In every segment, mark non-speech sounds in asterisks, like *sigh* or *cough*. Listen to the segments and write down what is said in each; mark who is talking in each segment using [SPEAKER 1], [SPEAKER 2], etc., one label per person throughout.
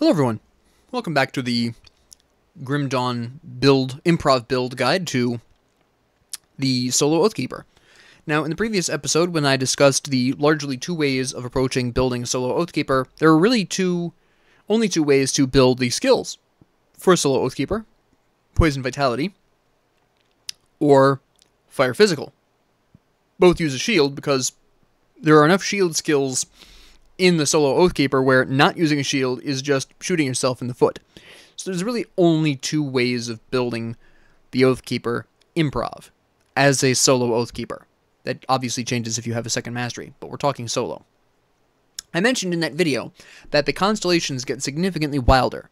[SPEAKER 1] Hello everyone, welcome back to the Grim Dawn build, improv build guide to the Solo Oathkeeper. Now, in the previous episode, when I discussed the largely two ways of approaching building Solo Oathkeeper, there are really two, only two ways to build the skills for Solo Oathkeeper, Poison Vitality, or Fire Physical. Both use a shield because there are enough shield skills in the solo Oathkeeper where not using a shield is just shooting yourself in the foot. So there's really only two ways of building the Oathkeeper improv as a solo Oathkeeper. That obviously changes if you have a second mastery, but we're talking solo. I mentioned in that video that the constellations get significantly wilder.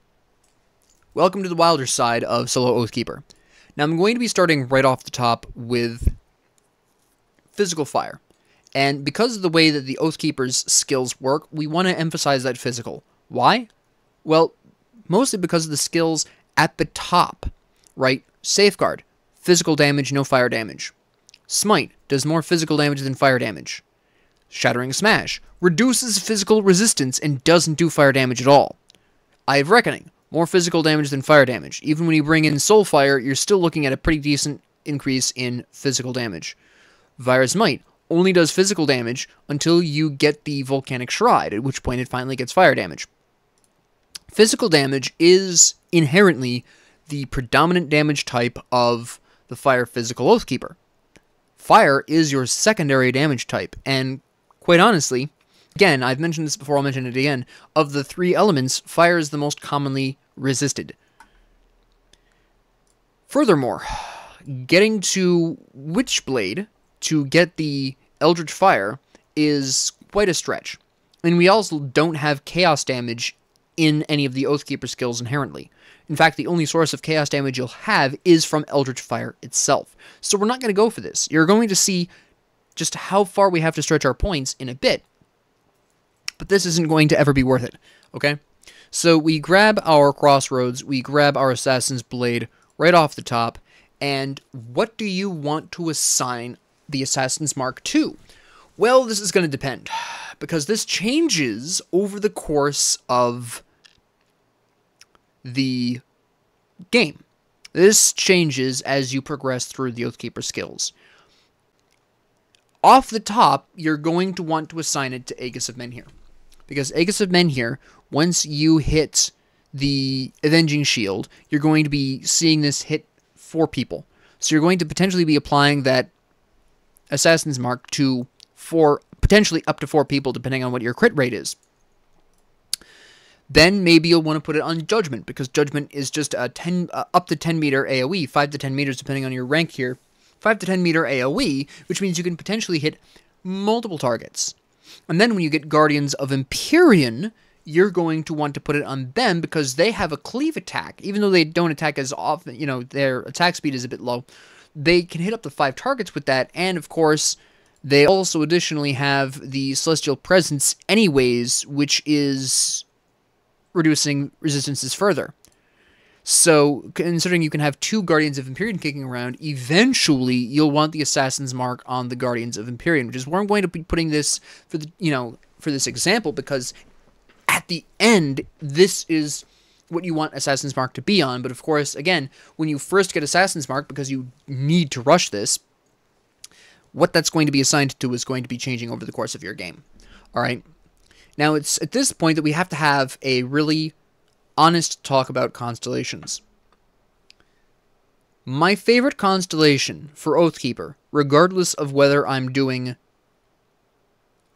[SPEAKER 1] Welcome to the wilder side of solo Oathkeeper. Now I'm going to be starting right off the top with physical fire. And because of the way that the Oathkeeper's skills work, we want to emphasize that physical. Why? Well, mostly because of the skills at the top, right? Safeguard, physical damage, no fire damage. Smite does more physical damage than fire damage. Shattering Smash reduces physical resistance and doesn't do fire damage at all. Eye of Reckoning, more physical damage than fire damage. Even when you bring in Soul Fire, you're still looking at a pretty decent increase in physical damage. Vire's Might only does physical damage until you get the Volcanic Shroud, at which point it finally gets fire damage. Physical damage is inherently the predominant damage type of the Fire Physical Oathkeeper. Fire is your secondary damage type, and quite honestly, again, I've mentioned this before, I'll mention it again, of the three elements, fire is the most commonly resisted. Furthermore, getting to Witchblade to get the Eldritch Fire is quite a stretch. And we also don't have chaos damage in any of the Oathkeeper skills inherently. In fact, the only source of chaos damage you'll have is from Eldritch Fire itself. So we're not going to go for this. You're going to see just how far we have to stretch our points in a bit. But this isn't going to ever be worth it, okay? So we grab our Crossroads, we grab our Assassin's Blade right off the top, and what do you want to assign the Assassin's Mark II? Well, this is going to depend, because this changes over the course of the game. This changes as you progress through the Oathkeeper skills. Off the top, you're going to want to assign it to Aegis of Menhir. Because Aegis of Menhir, once you hit the Avenging Shield, you're going to be seeing this hit four people. So you're going to potentially be applying that Assassin's Mark to four, potentially up to four people, depending on what your crit rate is. Then maybe you'll want to put it on Judgment, because Judgment is just a 10, uh, up to 10 meter AoE, 5 to 10 meters depending on your rank here. 5 to 10 meter AoE, which means you can potentially hit multiple targets. And then when you get Guardians of Empyrion, you're going to want to put it on them because they have a cleave attack. Even though they don't attack as often, you know, their attack speed is a bit low. They can hit up to five targets with that, and of course, they also additionally have the Celestial Presence anyways, which is reducing resistances further. So, considering you can have two Guardians of Empyrion kicking around, eventually you'll want the Assassin's Mark on the Guardians of Empyrion, which is where I'm going to be putting this for the, you know, for this example, because at the end, this is what you want Assassin's Mark to be on. But of course, again, when you first get Assassin's Mark, because you need to rush this, what that's going to be assigned to is going to be changing over the course of your game. All right. Now, it's at this point that we have to have a really honest talk about constellations. My favorite constellation for Oathkeeper, regardless of whether I'm doing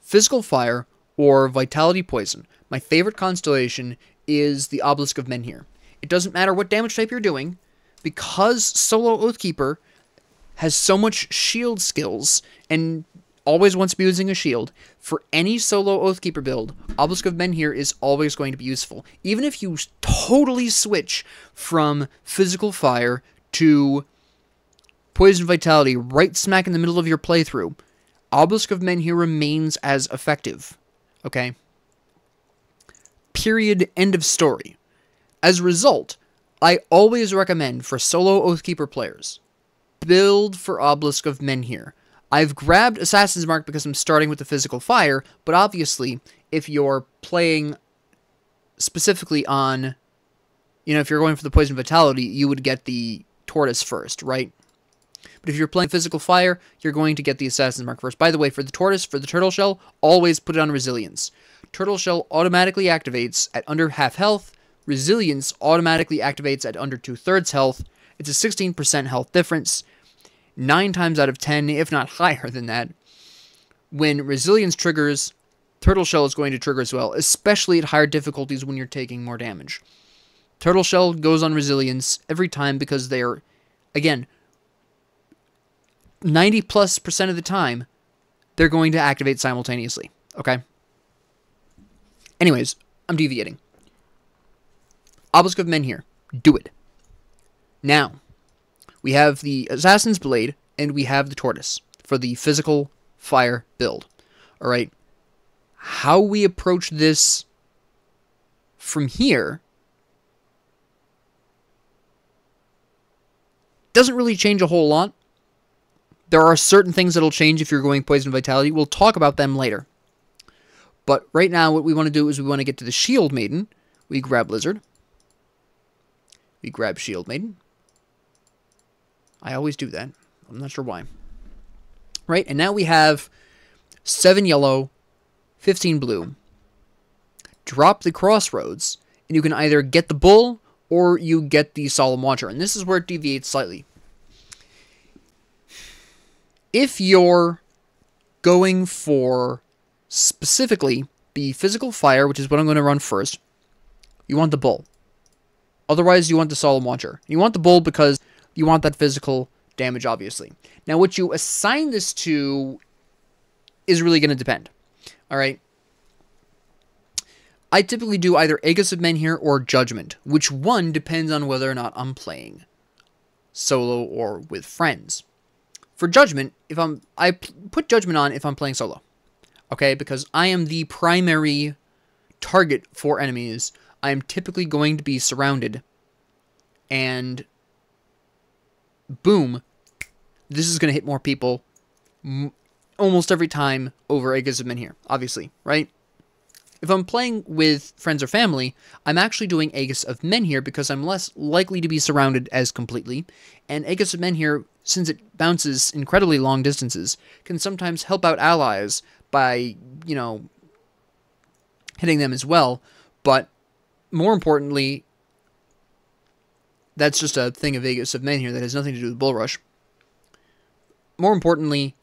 [SPEAKER 1] physical fire or vitality poison, my favorite constellation is the Obelisk of Menhir. It doesn't matter what damage type you're doing, because Solo Oathkeeper has so much shield skills and always wants to be using a shield. For any solo Oathkeeper build, Obelisk of Menhir is always going to be useful. Even if you totally switch from physical fire to poison vitality right smack in the middle of your playthrough, Obelisk of Menhir remains as effective. Okay? Period. End of story. As a result, I always recommend for solo Oathkeeper players, build for Obelisk of Menhir. I've grabbed Assassin's Mark because I'm starting with the physical fire, but obviously, if you're playing specifically on, you know, if you're going for the poison vitality, you would get the tortoise first, right? But if you're playing physical fire, you're going to get the assassin's mark first. By the way, for the tortoise, for the turtle shell, always put it on resilience. Turtle shell automatically activates at under half health. Resilience automatically activates at under two thirds health. It's a 16% health difference. Nine times out of 10, if not higher than that, when resilience triggers, turtle shell is going to trigger as well, especially at higher difficulties when you're taking more damage. Turtle shell goes on resilience every time because they're, again, 90 plus percent of the time, they're going to activate simultaneously. Okay? Anyways, I'm deviating. Obelisk of Menhir. Do it. Now, we have the Assassin's Blade and we have the Tortoise for the physical fire build. Alright? How we approach this from here doesn't really change a whole lot. There are certain things that'll change if you're going Poison Vitality. We'll talk about them later. But right now, what we want to do is we want to get to the Shield Maiden. We grab Lizard. We grab Shield Maiden. I always do that. I'm not sure why. Right, and now we have 7 yellow, 15 blue. Drop the Crossroads, and you can either get the Bull or you get the Solemn Watcher. And this is where it deviates slightly if you're going for specifically the physical fire, which is what I'm going to run first, you want the bull. Otherwise, you want the solemn watcher. You want the bull because you want that physical damage, obviously. Now, what you assign this to is really going to depend. All right. I typically do either Aegis of Menhir or Judgment, which one depends on whether or not I'm playing solo or with friends. For Judgment, if I'm I put Judgment on if I'm playing solo. Okay? Because I am the primary target for enemies. I am typically going to be surrounded and boom, this is going to hit more people almost every time over Aegis of Menhir, obviously, right? If I'm playing with friends or family, I'm actually doing Aegis of Menhir because I'm less likely to be surrounded as completely, and Aegis of Menhir, since it bounces incredibly long distances, can sometimes help out allies by, you know, hitting them as well, but more importantly, that's just a thing of Aegis of Menhir that has nothing to do with Bull Rush. More importantly,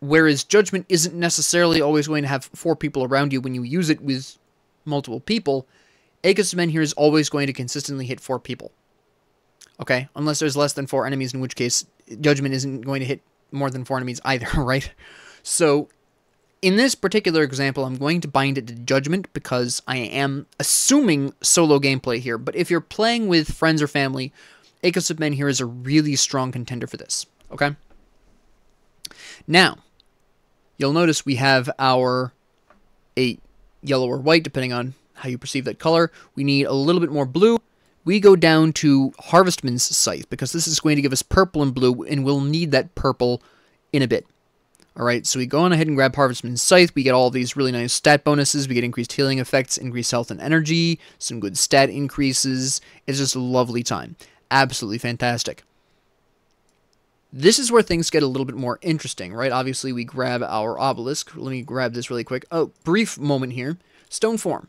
[SPEAKER 1] Whereas judgment isn't necessarily always going to have four people around you when you use it with multiple people. Aegis of Menhir is always going to consistently hit four people. Okay, unless there's less than four enemies, in which case judgment isn't going to hit more than four enemies either, *laughs* right? So, in this particular example, I'm going to bind it to judgment because I am assuming solo gameplay here. But if you're playing with friends or family, Aegis of Menhir is a really strong contender for this. Okay. Now, you'll notice we have our eight yellow or white, depending on how you perceive that color. We need a little bit more blue. We go down to Harvestman's Scythe, because this is going to give us purple and blue, and we'll need that purple in a bit. Alright, so we go on ahead and grab Harvestman's Scythe. We get all these really nice stat bonuses. We get increased healing effects, increased health and energy, some good stat increases. It's just a lovely time. Absolutely fantastic. This is where things get a little bit more interesting, right? Obviously, we grab our obelisk. Let me grab this really quick. Oh, brief moment here. Stone form.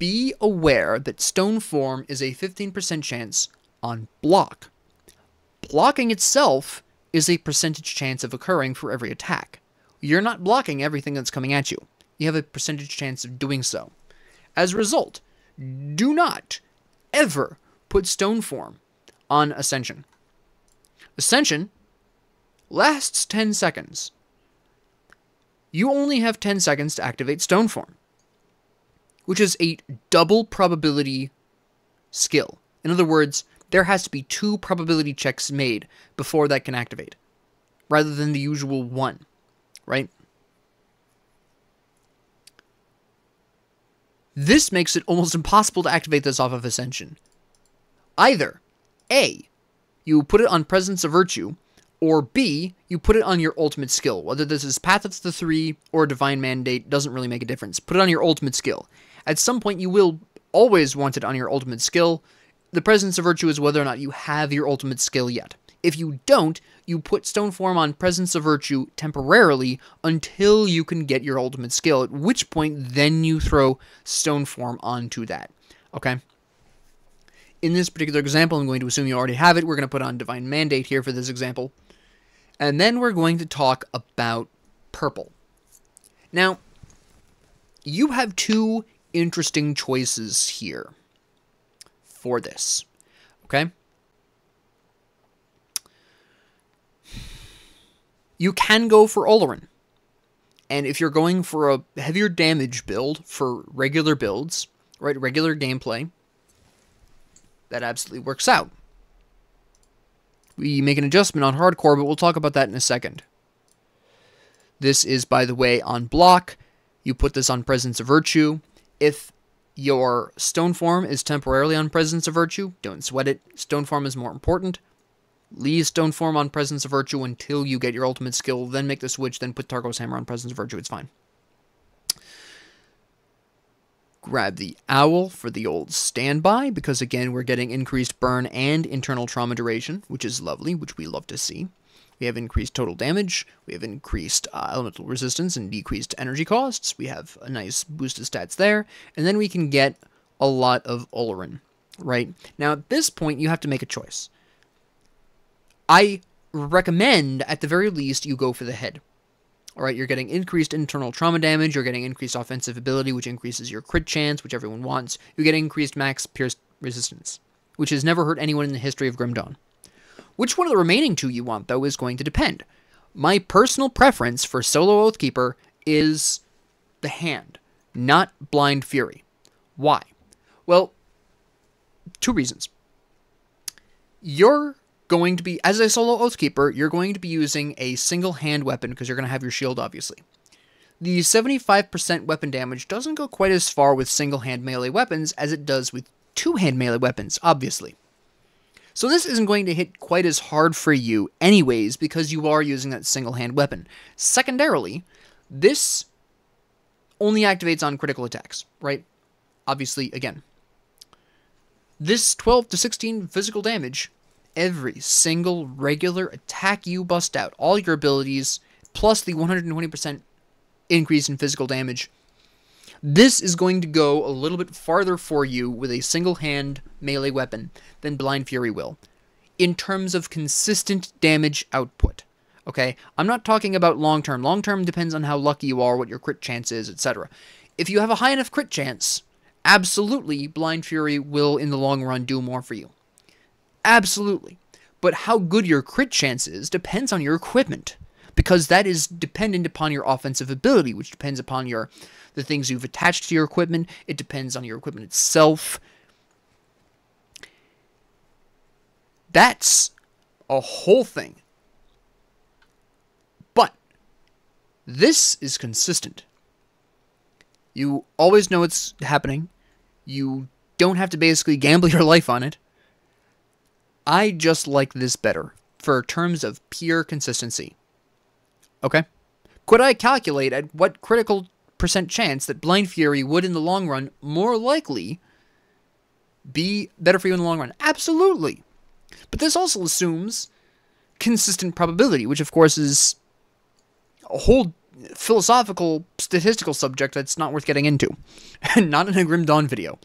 [SPEAKER 1] Be aware that stone form is a 15% chance on block. Blocking itself is a percentage chance of occurring for every attack. You're not blocking everything that's coming at you. You have a percentage chance of doing so. As a result, do not ever put stone form on ascension. Ascension lasts 10 seconds. You only have 10 seconds to activate Stone Form, which is a double probability skill. In other words, there has to be two probability checks made before that can activate, rather than the usual one, right? This makes it almost impossible to activate this off of Ascension. Either A, you put it on Presence of Virtue, or B, you put it on your ultimate skill. Whether this is Path of the Three or Divine Mandate doesn't really make a difference. Put it on your ultimate skill. At some point, you will always want it on your ultimate skill. The presence of virtue is whether or not you have your ultimate skill yet. If you don't, you put stone form on presence of virtue temporarily until you can get your ultimate skill, at which point then you throw stone form onto that. Okay? In this particular example, I'm going to assume you already have it. We're going to put on Divine Mandate here for this example. And then we're going to talk about purple. Now, you have two interesting choices here for this. Okay? You can go for Oleron. And if you're going for a heavier damage build for regular builds, right, regular gameplay, that absolutely works out. We make an adjustment on hardcore, but we'll talk about that in a second. This is, by the way, on block. You put this on Presence of Virtue. If your stone form is temporarily on Presence of Virtue, don't sweat it. Stone form is more important. Leave stone form on Presence of Virtue until you get your ultimate skill, then make the switch, then put Targo's Hammer on Presence of Virtue. It's fine. Grab the Owl for the old standby, because again, we're getting increased burn and internal trauma duration, which is lovely, which we love to see. We have increased total damage, we have increased uh, elemental resistance and decreased energy costs, we have a nice boost of stats there, and then we can get a lot of Oleron, right? Now, at this point, you have to make a choice. I recommend, at the very least, you go for the head. All right, you're getting increased internal trauma damage, you're getting increased offensive ability, which increases your crit chance, which everyone wants. You get increased max pierce resistance, which has never hurt anyone in the history of Grim Dawn. Which one of the remaining two you want, though, is going to depend. My personal preference for solo Oathkeeper is the hand, not Blind Fury. Why? Well, two reasons. You're going to be, as a solo Oathkeeper, you're going to be using a single hand weapon because you're going to have your shield, obviously. The 75% weapon damage doesn't go quite as far with single hand melee weapons as it does with two hand melee weapons, obviously. So this isn't going to hit quite as hard for you anyways because you are using that single hand weapon. Secondarily, this only activates on critical attacks, right? Obviously, again. This 12 to 16 physical damage, every single regular attack you bust out, all your abilities, plus the 120% increase in physical damage, this is going to go a little bit farther for you with a single hand melee weapon than Blind Fury will, in terms of consistent damage output. Okay, I'm not talking about long term. Long term depends on how lucky you are, what your crit chance is, etc. If you have a high enough crit chance, absolutely Blind Fury will in the long run do more for you. Absolutely. But how good your crit chance is depends on your equipment because that is dependent upon your offensive ability, which depends upon your the things you've attached to your equipment. It depends on your equipment itself. That's a whole thing. But this is consistent. You always know what's happening. You don't have to basically gamble *laughs* your life on it. I just like this better for terms of pure consistency. Okay? Could I calculate at what critical percent chance that Blind Fury would, in the long run, more likely be better for you in the long run? Absolutely. But this also assumes consistent probability, which of course is a whole philosophical, statistical subject that's not worth getting into. And *laughs* not in a Grim Dawn video.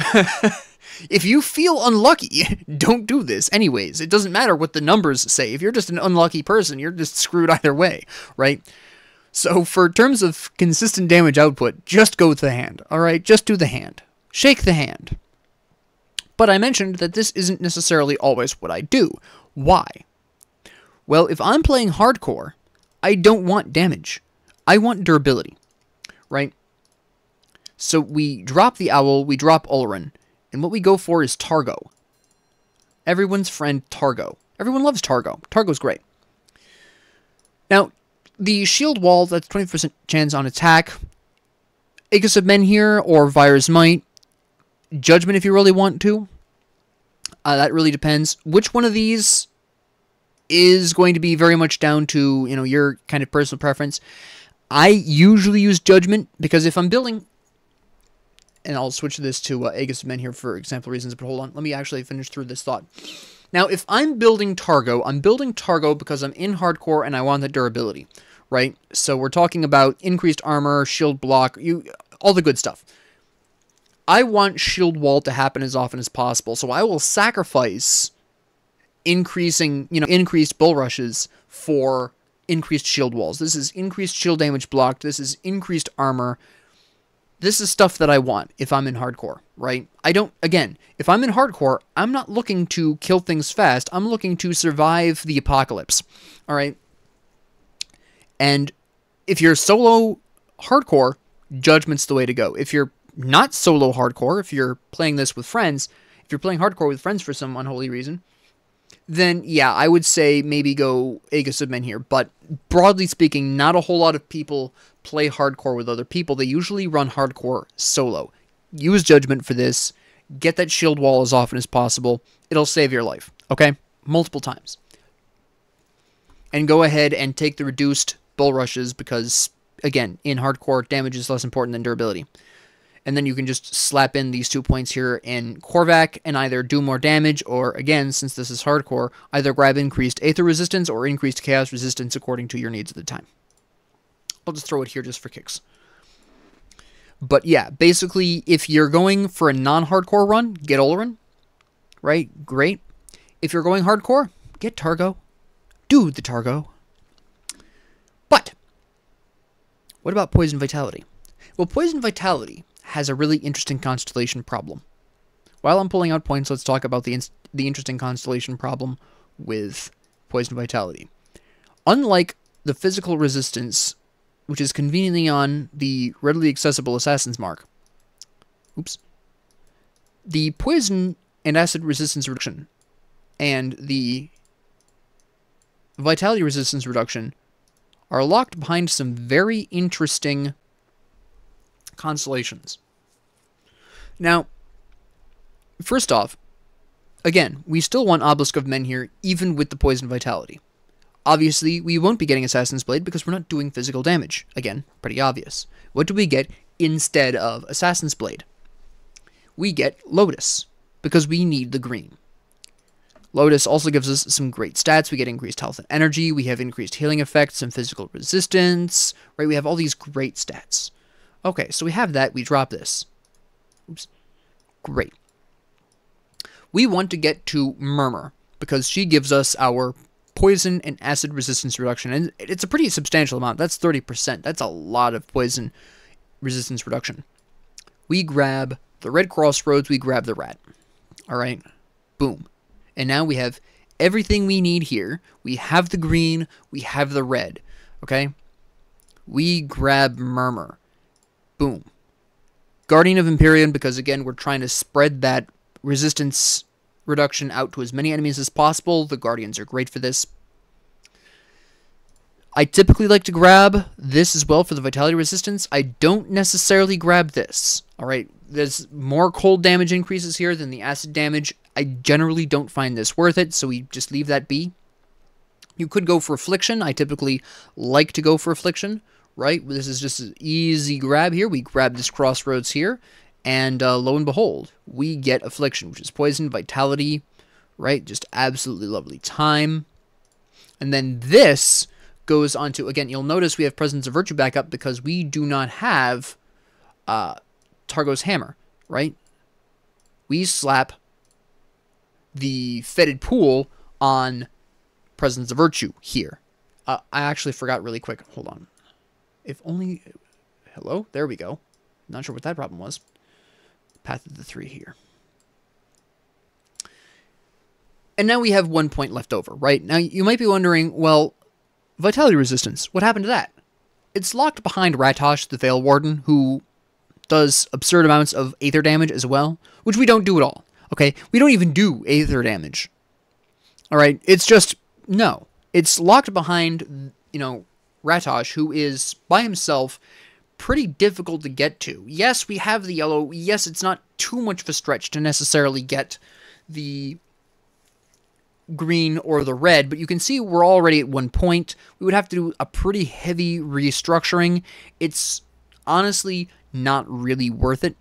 [SPEAKER 1] *laughs* if you feel unlucky, *laughs* don't do this anyways. It doesn't matter what the numbers say. If you're just an unlucky person, you're just screwed either way, right? So for terms of consistent damage output, just go with the hand, alright? Just do the hand. Shake the hand. But I mentioned that this isn't necessarily always what I do. Why? Well, if I'm playing hardcore, I don't want damage. I want durability, right? So we drop the Owl, we drop Oleron, and what we go for is Targo. Everyone's friend Targo. Everyone loves Targo. Targo's great. Now, the shield wall, that's 20% chance on attack. Aegis of Menhir, or Vire's Might. Judgment if you really want to. Uh, that really depends. Which one of these is going to be very much down to, you know, your kind of personal preference. I usually use Judgment because if I'm building and I'll switch this to uh, Aegis of Menhir for example reasons, but hold on. Let me actually finish through this thought. Now, if I'm building Targo, I'm building Targo because I'm in hardcore and I want the durability, right? So we're talking about increased armor, shield block, you all the good stuff. I want shield wall to happen as often as possible, so I will sacrifice increasing, you know, increased bull rushes for increased shield walls. This is increased shield damage blocked. This is increased armor. This is stuff that I want if I'm in hardcore, right? I don't, again, if I'm in hardcore, I'm not looking to kill things fast. I'm looking to survive the apocalypse, all right? And if you're solo hardcore, Judgment's the way to go. If you're not solo hardcore, if you're playing this with friends, if you're playing hardcore with friends for some unholy reason, then yeah, I would say maybe go Aegis of Menhir. But broadly speaking, not a whole lot of people play hardcore with other people. They usually run hardcore solo. Use Judgment for this. Get that shield wall as often as possible. It'll save your life, okay? Multiple times. And go ahead and take the reduced bull rushes because, again, in hardcore, damage is less important than durability and then you can just slap in these two points here in Korvac and either do more damage or, again, since this is hardcore, either grab increased Aether resistance or increased Chaos resistance according to your needs at the time. I'll just throw it here just for kicks. But yeah, basically, if you're going for a non-hardcore run, get Oleron, right? Great. If you're going hardcore, get Targo. Do the Targo. But, what about Poison Vitality? Well, Poison Vitality has a really interesting constellation problem. While I'm pulling out points, let's talk about the, the interesting constellation problem with Poison Vitality. Unlike the physical resistance, which is conveniently on the readily accessible Assassin's Mark, oops, the poison and acid resistance reduction and the vitality resistance reduction are locked behind some very interesting constellations. Now, first off, again, we still want Obelisk of Menhir, even with the Poison Vitality. Obviously, we won't be getting Assassin's Blade because we're not doing physical damage. Again, pretty obvious. What do we get instead of Assassin's Blade? We get Lotus, because we need the green. Lotus also gives us some great stats. We get increased health and energy. We have increased healing effects and physical resistance. Right? We have all these great stats. Okay, so we have that. We drop this. Oops. Great. We want to get to Murmur because she gives us our poison and acid resistance reduction. And it's a pretty substantial amount. That's 30%. That's a lot of poison resistance reduction. We grab the red crossroads, we grab the rat. All right. Boom. And now we have everything we need here. We have the green, we have the red. Okay? We grab Murmur. Boom. Guardian of Empyrion, because again, we're trying to spread that resistance reduction out to as many enemies as possible. The Guardians are great for this. I typically like to grab this as well for the Vitality Resistance. I don't necessarily grab this. Alright, there's more cold damage increases here than the acid damage. I generally don't find this worth it, so we just leave that be. You could go for Affliction. I typically like to go for Affliction right? This is just an easy grab here. We grab this crossroads here, and uh, lo and behold, we get Affliction, which is Poison, Vitality, right? Just absolutely lovely time. And then this goes on to, again, you'll notice we have Presence of Virtue back up because we do not have uh, Targo's Hammer, right? We slap the Fetid Pool on Presence of Virtue here. Uh, I actually forgot really quick. Hold on. If only... Hello? There we go. Not sure what that problem was. Path of the three here. And now we have one point left over, right? Now, you might be wondering, well, Vitality Resistance, what happened to that? It's locked behind Rattosh, the Veil Warden, who does absurd amounts of Aether damage as well, which we don't do at all, okay? We don't even do Aether damage, all right? It's just, no. It's locked behind, you know, Rattosh, who is by himself pretty difficult to get to. Yes, we have the yellow. Yes, it's not too much of a stretch to necessarily get the green or the red, but you can see we're already at one point. We would have to do a pretty heavy restructuring. It's honestly not really worth it.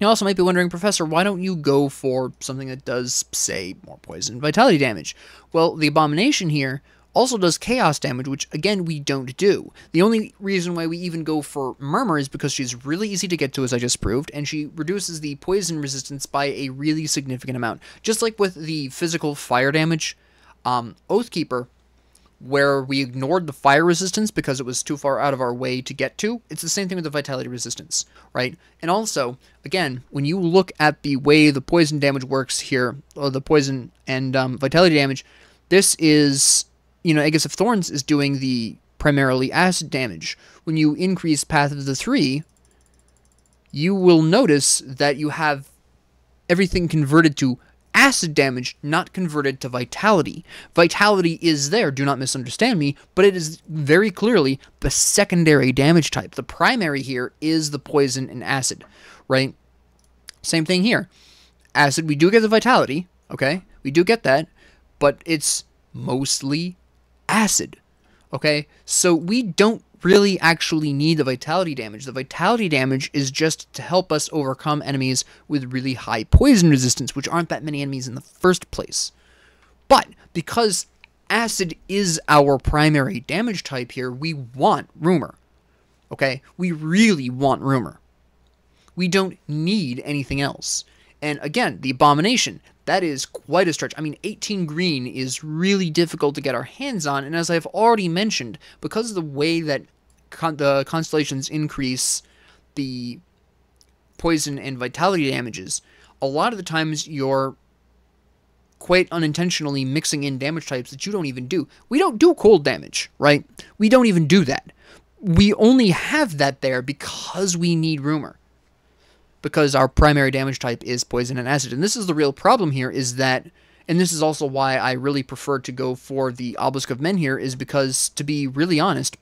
[SPEAKER 1] You also might be wondering, Professor, why don't you go for something that does, say, more poison vitality damage? Well, the Abomination here also does chaos damage, which again we don't do. The only reason why we even go for Murmur is because she's really easy to get to, as I just proved, and she reduces the poison resistance by a really significant amount. Just like with the physical fire damage, um, Oathkeeper, where we ignored the fire resistance because it was too far out of our way to get to, it's the same thing with the vitality resistance, right? And also, again, when you look at the way the poison damage works here, or the poison and um, vitality damage, this is you know, Aegis of Thorns is doing the primarily acid damage. When you increase Path of the Three, you will notice that you have everything converted to acid damage, not converted to vitality. Vitality is there, do not misunderstand me, but it is very clearly the secondary damage type. The primary here is the poison and acid, right? Same thing here. Acid, we do get the vitality, okay? We do get that, but it's mostly acid. Okay? So we don't really actually need the vitality damage. The vitality damage is just to help us overcome enemies with really high poison resistance, which aren't that many enemies in the first place. But because acid is our primary damage type here, we want Murmur. Okay? We really want Murmur. We don't need anything else. And again, the abomination, that is quite a stretch. I mean, 18 green is really difficult to get our hands on, and as I've already mentioned, because of the way that con the constellations increase the poison and vitality damages, a lot of the times you're quite unintentionally mixing in damage types that you don't even do. We don't do cold damage, right? We don't even do that. We only have that there because we need Murmur because our primary damage type is poison and acid. And this is the real problem here is that, and this is also why I really prefer to go for the Obelisk of Menhir, is because, to be really honest,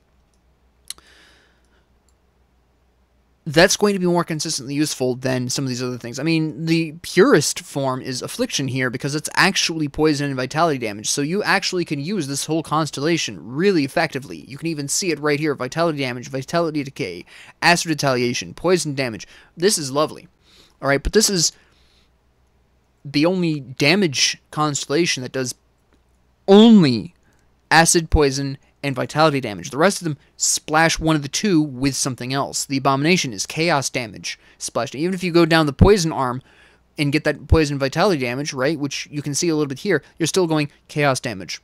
[SPEAKER 1] that's going to be more consistently useful than some of these other things. I mean, the purest form is Affliction here because it's actually poison and vitality damage, so you actually can use this whole constellation really effectively. You can even see it right here, vitality damage, vitality decay, acid retaliation, poison damage. This is lovely. Alright, but this is the only damage constellation that does only acid, poison, and vitality damage. The rest of them splash one of the two with something else. The abomination is chaos damage splashed. Even if you go down the poison arm and get that poison vitality damage, right, which you can see a little bit here, you're still going chaos damage.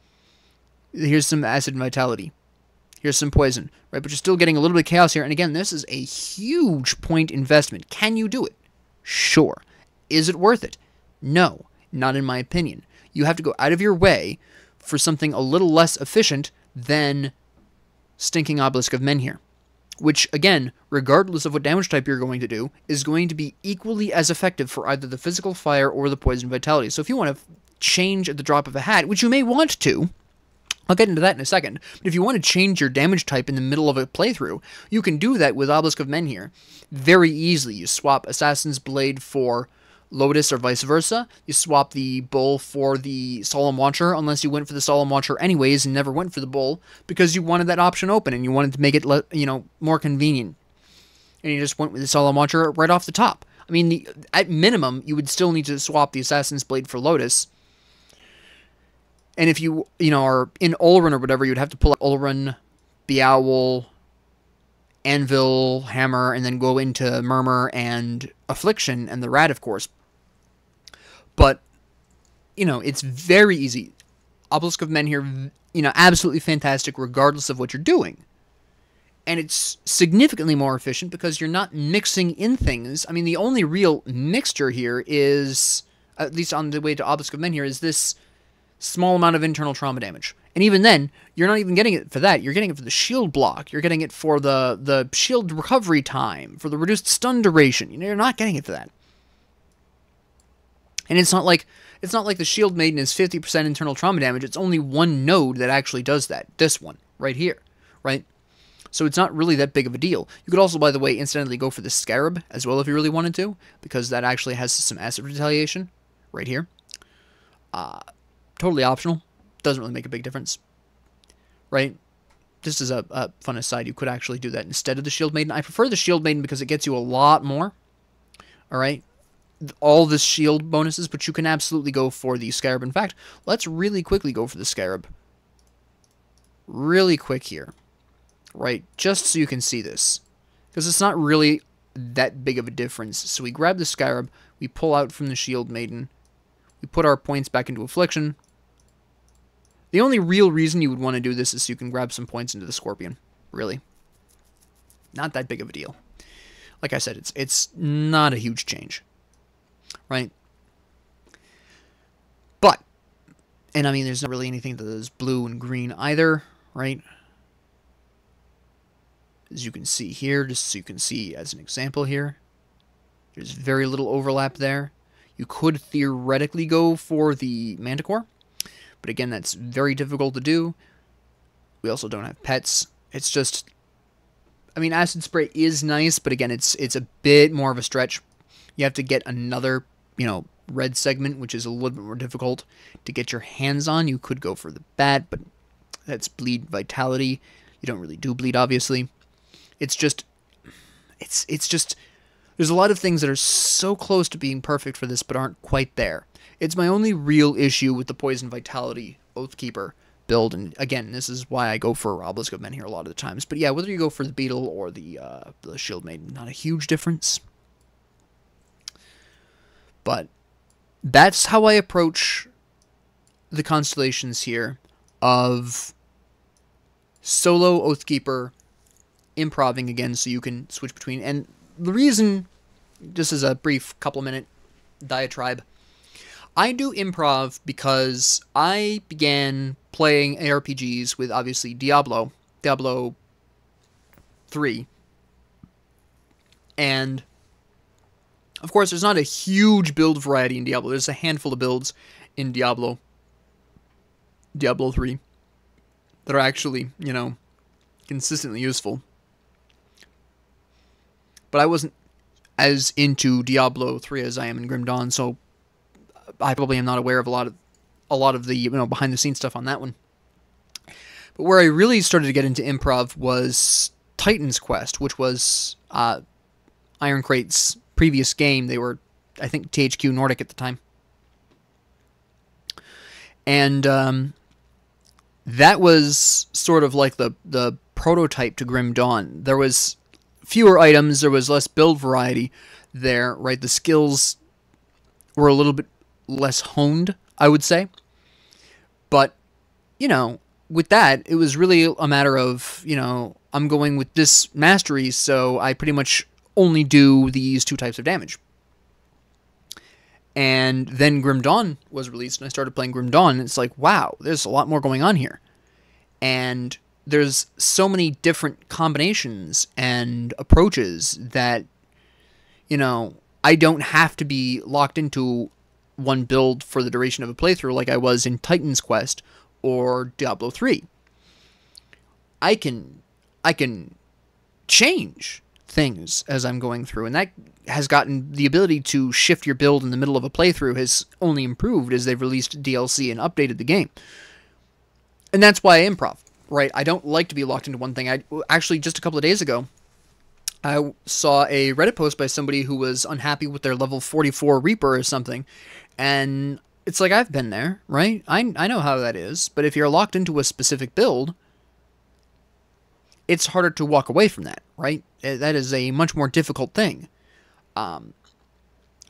[SPEAKER 1] Here's some acid vitality. Here's some poison, right? But you're still getting a little bit of chaos here. And again, this is a huge point investment. Can you do it? Sure. Is it worth it? No, not in my opinion. You have to go out of your way for something a little less efficient than Stinking Obelisk of Menhir. Which, again, regardless of what damage type you're going to do, is going to be equally as effective for either the physical fire or the poison vitality. So if you want to change at the drop of a hat, which you may want to, I'll get into that in a second. But if you want to change your damage type in the middle of a playthrough, you can do that with Obelisk of Menhir very easily. You swap Assassin's Blade for Lotus or vice versa. You swap the bull for the Solemn Watcher, unless you went for the Solemn Watcher anyways and never went for the bull because you wanted that option open and you wanted to make it, you know, more convenient. And you just went with the Solemn Watcher right off the top. I mean, the, at minimum, you would still need to swap the Assassin's Blade for Lotus. And if you, you know, are in Oleron or whatever, you'd have to pull out Oleron, Beowl, Anvil, Hammer, and then go into Murmur and Affliction and the Rat, of course. But, you know, it's very easy. Obelisk of Menhir, you know, absolutely fantastic regardless of what you're doing. And it's significantly more efficient because you're not mixing in things. I mean, the only real mixture here is, at least on the way to Obelisk of Menhir, is this small amount of internal trauma damage. And even then, you're not even getting it for that. You're getting it for the shield block. You're getting it for the, the shield recovery time, for the reduced stun duration. You know, you're not getting it for that. And it's not like it's not like the Shield Maiden is 50% internal trauma damage. It's only one node that actually does that. This one, right here, right? So it's not really that big of a deal. You could also, by the way, incidentally go for the Scarab as well if you really wanted to, because that actually has some acid retaliation right here. Uh, totally optional. Doesn't really make a big difference, right? This is a, a fun aside. You could actually do that instead of the Shield Maiden. I prefer the Shield Maiden because it gets you a lot more All right, all the shield bonuses, but you can absolutely go for the scarab. In fact, let's really quickly go for the scarab. Really quick here, right? Just so you can see this, because it's not really that big of a difference. So we grab the scarab, we pull out from the shield maiden, we put our points back into affliction. The only real reason you would want to do this is so you can grab some points into the scorpion. Really, not that big of a deal. Like I said, it's it's not a huge change right? But, and I mean, there's not really anything that is blue and green either, right? As you can see here, just so you can see as an example here, there's very little overlap there. You could theoretically go for the Manticore, but again, that's very difficult to do. We also don't have pets. It's just, I mean, Acid Spray is nice, but again, it's it's a bit more of a stretch. You have to get another you know, red segment, which is a little bit more difficult to get your hands on. You could go for the bat, but that's bleed vitality. You don't really do bleed, obviously. It's just, it's it's just, there's a lot of things that are so close to being perfect for this, but aren't quite there. It's my only real issue with the poison vitality Oathkeeper build, and again, this is why I go for Obelisk of Menhir a lot of the times. But yeah, whether you go for the Beetle or the uh, the Shield Maiden, not a huge difference. But that's how I approach the constellations here of solo Oathkeeper improving again so you can switch between. And the reason, just as a brief couple minute diatribe, I do improv because I began playing ARPGs with obviously Diablo, Diablo 3. And of course, there's not a huge build variety in Diablo. There's a handful of builds in Diablo, Diablo 3, that are actually, you know, consistently useful. But I wasn't as into Diablo 3 as I am in Grim Dawn, so I probably am not aware of a lot of a lot of the you know behind the scenes stuff on that one. But where I really started to get into improv was Titan's Quest, which was uh, Iron Crate's previous game. They were, I think, THQ Nordic at the time. And um, that was sort of like the, the prototype to Grim Dawn. There was fewer items, there was less build variety there, right? The skills were a little bit less honed, I would say. But, you know, with that, it was really a matter of, you know, I'm going with this mastery, so I pretty much only do these two types of damage. And then Grim Dawn was released, and I started playing Grim Dawn, and it's like, wow, there's a lot more going on here. And there's so many different combinations and approaches that, you know, I don't have to be locked into one build for the duration of a playthrough like I was in Titan's Quest or Diablo 3. I can I can change things as I'm going through, and that has gotten the ability to shift your build in the middle of a playthrough has only improved as they've released DLC and updated the game. And that's why I improv, right? I don't like to be locked into one thing. I actually just a couple of days ago, I saw a Reddit post by somebody who was unhappy with their level 44 Reaper or something, and it's like I've been there, right? I I know how that is, but if you're locked into a specific build, it's harder to walk away from that, right? Eh, that is a much more difficult thing. Um,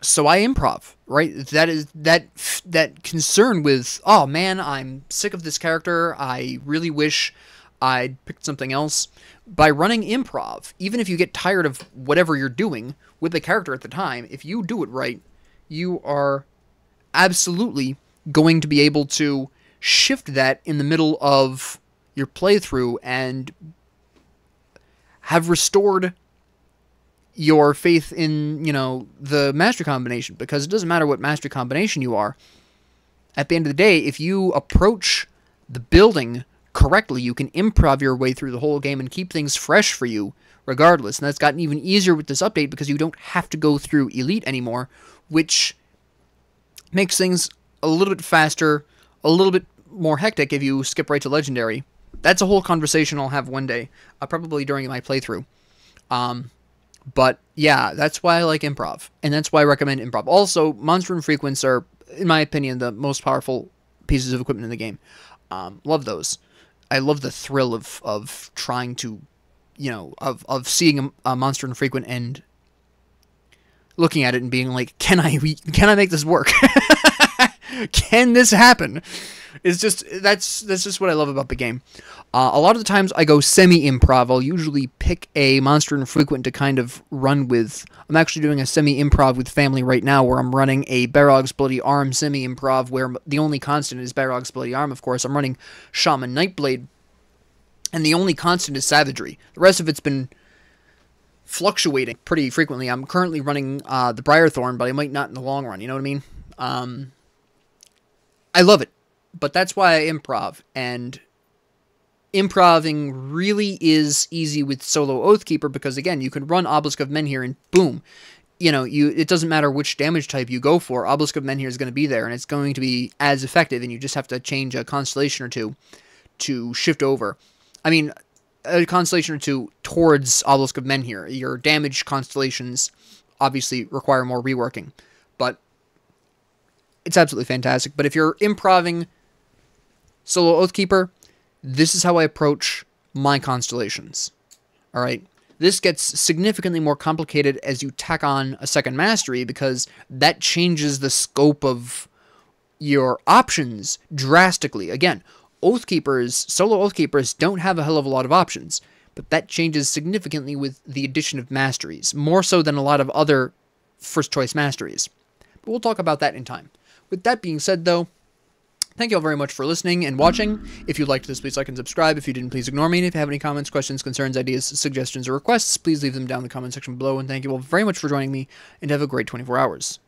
[SPEAKER 1] so I improv, right? That is that that concern with, oh man, I'm sick of this character. I really wish I'd picked something else. By running improv, even if you get tired of whatever you're doing with the character at the time, if you do it right, you are absolutely going to be able to shift that in the middle of your playthrough and have restored your faith in, you know, the master combination because it doesn't matter what master combination you are. At the end of the day, if you approach the building correctly, you can improv your way through the whole game and keep things fresh for you regardless. And that's gotten even easier with this update because you don't have to go through Elite anymore, which makes things a little bit faster, a little bit more hectic if you skip right to Legendary that's a whole conversation I'll have one day, uh, probably during my playthrough. Um, But yeah, that's why I like improv, and that's why I recommend improv. Also, monster infrequents are, in my opinion, the most powerful pieces of equipment in the game. Um, love those. I love the thrill of of trying to, you know, of of seeing a, a monster infrequent and looking at it and being like, can I can I make this work? *laughs* *laughs* can this happen? It's just that's that's just what I love about the game. Uh, a lot of the times I go semi-improv. I'll usually pick a monster infrequent to kind of run with. I'm actually doing a semi-improv with family right now, where I'm running a Barog's Bloody Arm semi-improv, where the only constant is Barog's Bloody Arm. Of course, I'm running Shaman Nightblade, and the only constant is Savagery. The rest of it's been fluctuating pretty frequently. I'm currently running uh, the Briarthorn, but I might not in the long run. You know what I mean? Um, I love it, but that's why I improv and improving really is easy with solo Oathkeeper because again, you can run Obelisk of Menhir and boom, you know, you it doesn't matter which damage type you go for, Obelisk of Menhir is going to be there and it's going to be as effective and you just have to change a constellation or two to shift over. I mean, a constellation or two towards Obelisk of Menhir Your damage constellations obviously require more reworking, but it's absolutely fantastic. But if you're improving solo Oathkeeper, this is how I approach my constellations. All right. This gets significantly more complicated as you tack on a second mastery because that changes the scope of your options drastically. Again, Oathkeepers, solo Oathkeepers don't have a hell of a lot of options, but that changes significantly with the addition of masteries, more so than a lot of other first choice masteries. But we'll talk about that in time. With that being said, though, Thank you all very much for listening and watching. If you liked this, please like and subscribe. If you didn't, please ignore me. And if you have any comments, questions, concerns, ideas, suggestions, or requests, please leave them down in the comment section below. And thank you all very much for joining me, and have a great 24 hours.